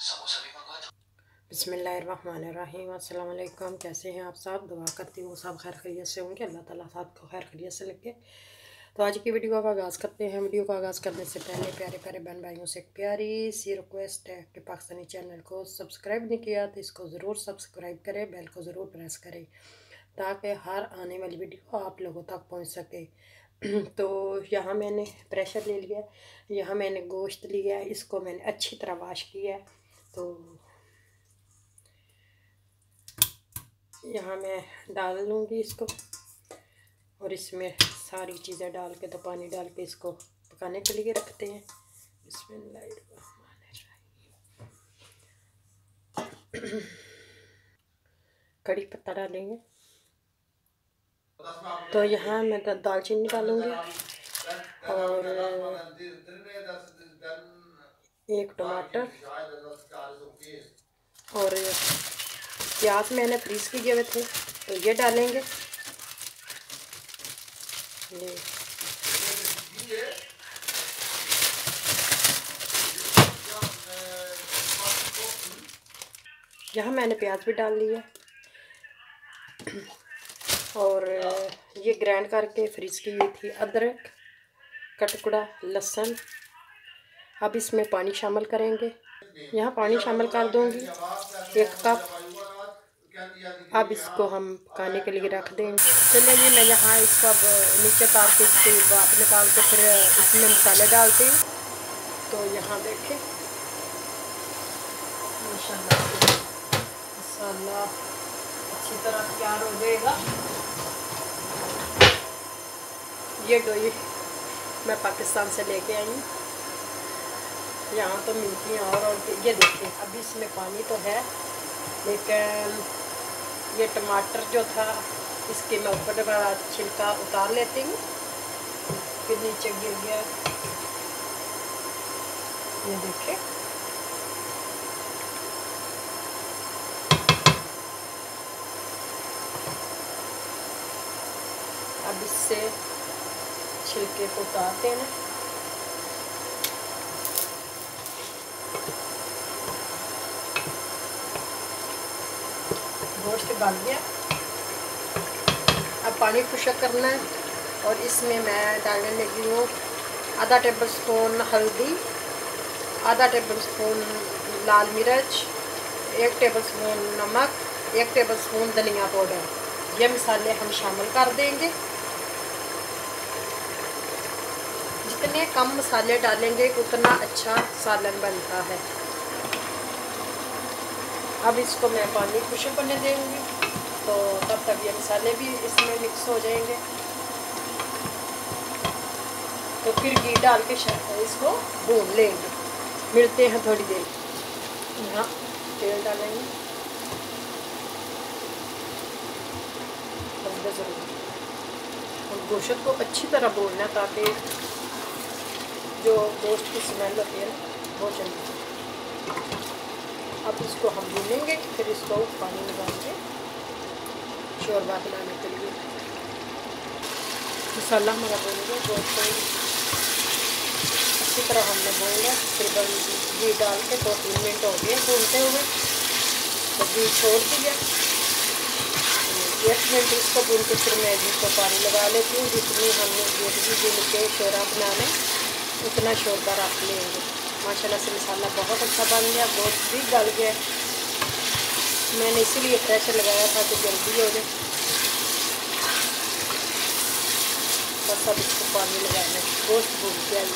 अल्लाम कैसे हैं आप साहब दुआ करती हूँ सब खैर खरीत से होंगे। अल्लाह ताला को खैर खरीत से लगे। तो आज की वीडियो का आगाज़ करते हैं। वीडियो का आगाज़ करने से पहले प्यारे प्यारे बहन भाइयों से एक प्यारी सी रिक्वेस्ट है कि पाकिस्तानी चैनल को सब्सक्राइब नहीं किया तो इसको ज़रूर सब्सक्राइब करें, बेल को ज़रूर प्रेस करें, ताकि हर आने वाली वीडियो आप लोगों तक पहुँच सके। तो यहाँ मैंने प्रेशर ले लिया यहाँ मैंने गोश्त लिया है, इसको मैंने अच्छी तरह वाश किया है। तो यहाँ मैं डाल लूँगी इसको और इसमें सारी चीज़ें डाल के तो पानी डाल के इसको पकाने के लिए रखते हैं। इसमें लाइट कड़ी पत्ता डालेंगे। तो यहाँ मैं दालचीनी डालूँगी और एक टमाटर और प्याज मैंने फ्रीज किए हुए थे तो ये डालेंगे। ये। यहाँ मैंने प्याज भी डाल लिया और ये ग्राइंड करके फ्रीज की हुई थी अदरक, कटकुड़ा, लहसुन अब इसमें पानी शामिल करेंगे। यहाँ पानी शामिल कर दूँगी। एक कप। अब इसको हम पकाने के लिए रख देंगे। चलिए जी, मैं यहाँ इसको अब नीचे तार के इसकी बाप निकाल के फिर इसमें मसाले डालती हूँ। तो यहाँ देखें। अच्छी तरह तैयार हो जाएगा। ये डोई मैं पाकिस्तान से लेके आई हूँ। यहाँ तो मिलती हैं और, और ये देखिए अभी इसमें पानी तो है लेकिन ये टमाटर जो था इसके मैं ऊपर छिलका उतार लेती हूँ फिर नीचे गिर गया। ये देखिए। अब इससे छिलके को उतार देना गोश्त डाल दिया अब पानी खुशक करना है और इसमें मैं डालने लगी हूँ आधा टेबल स्पून हल्दी, आधा टेबल स्पून लाल मिर्च, एक टेबल स्पून नमक, एक टेबल स्पून धनिया पाउडर ये मसाले हम शामिल कर देंगे। जितने कम मसाले डालेंगे, उतना अच्छा सालन बनता है। अब इसको मैं पानी खुशक करने देंगी। तो तब तक ये मसाले भी इसमें मिक्स हो जाएँगे। तो फिर घी डाल के इसको भून लेंगे। मिलते हैं थोड़ी देर। यहाँ तेल डालेंगे। और गोश्त को अच्छी तरह भूनना ताकि जो गोश्त की स्मेल होती है ना वो चली अब इसको हम भूनेंगे फिर इसको पानी में डाल के शोरबा बनाने के लिए। मसाला हमारा भूनेंगे गोश्त को अच्छी तरह हमने भून लिया फिर घी डाल के दो तीन मिनट हो गए भूनते हुए। तो घी छोड़ दिया। एक मिनट इसको भून के फिर मैं घी को पानी लगा लेती हूँ, जितनी हमने ग्रेवी भून के शोरा बनाने उतना शोरबा रख लेंगे माशाल्लाह से मसाला बहुत अच्छा बन गया, बहुत भी गल गया। मैंने इसीलिए प्रेशर लगाया था कि जल्दी हो जाए। बस अब इसको पानी लगाना गोश्त के आई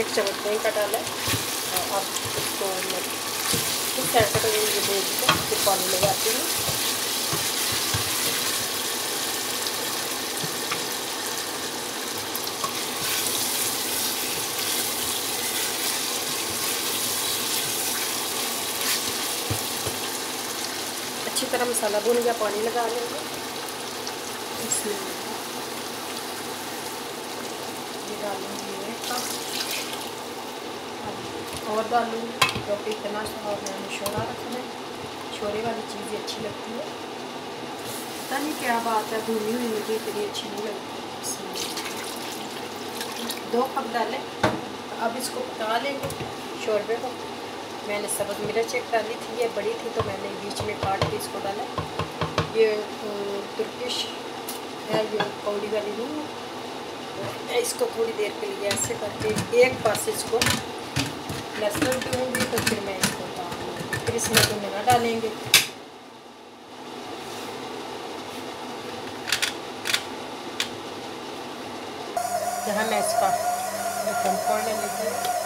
एक चम्मच दही का डाला और अब इसको मैं ऐसा करेंगे भेज के पानी लगाती हूँ। तरह मसाला भून गया, पानी लगा लेंगे। इसमें डालूँगी और डालूँगी, क्योंकि इतना मैंने शोरा रखना है। शोरे वाली चीज़ें अच्छी लगती है। पता नहीं क्या बात है, भूनी हुई मुझे इतनी अच्छी नहीं लगती। दो कप डालें। अब इसको पका लेंगे शोरबे को। मैंने सबक मिर्च एक डाली थी, ये बड़ी थी तो मैंने बीच में काट के इसको डाला। ये तुर्किश है, ये कौड़ी वाली नहीं है इसको थोड़ी देर के लिए ऐसे करके एक पास इसको लहसुन दूँगी तो फिर मैं इसको डालूँगी फिर इसमें तो ना डालेंगे। जहाँ मैं इसका फोड़ने लगी